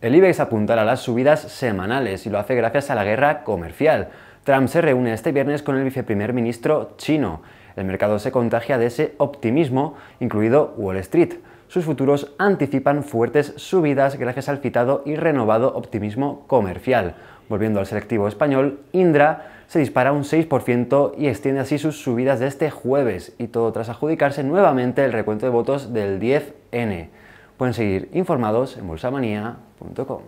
El IBEX apuntará las subidas semanales y lo hace gracias a la guerra comercial. Trump se reúne este viernes con el viceprimer ministro chino. El mercado se contagia de ese optimismo, incluido Wall Street. Sus futuros anticipan fuertes subidas gracias al citado y renovado optimismo comercial. Volviendo al selectivo español, Indra se dispara un 6% y extiende así sus subidas de este jueves, y todo tras adjudicarse nuevamente el recuento de votos del 10N. Pueden seguir informados en bolsamanía.com.